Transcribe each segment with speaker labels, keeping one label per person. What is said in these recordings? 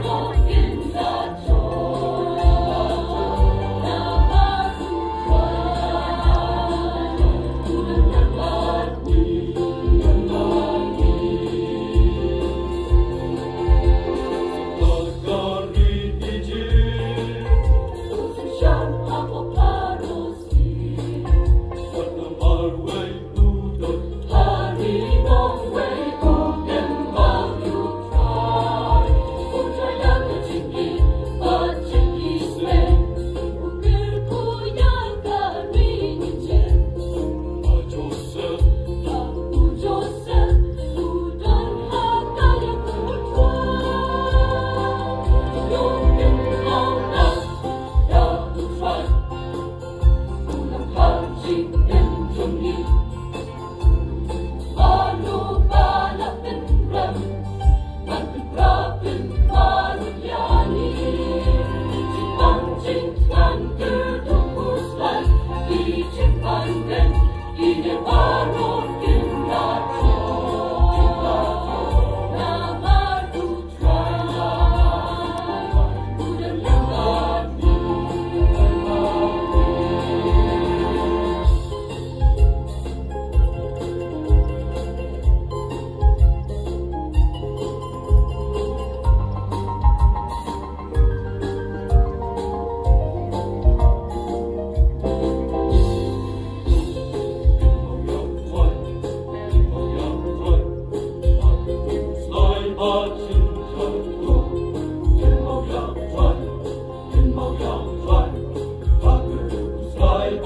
Speaker 1: Oh.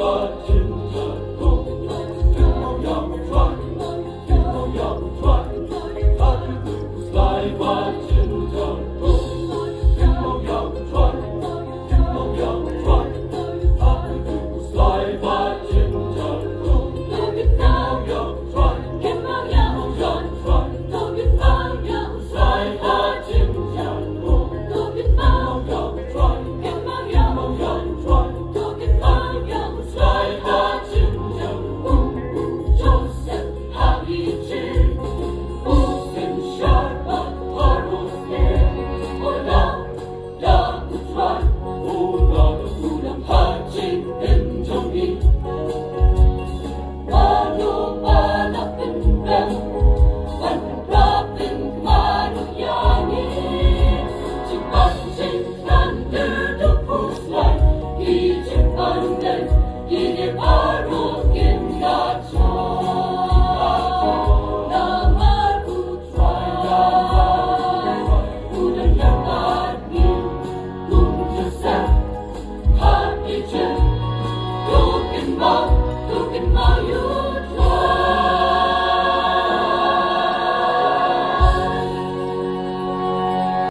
Speaker 1: But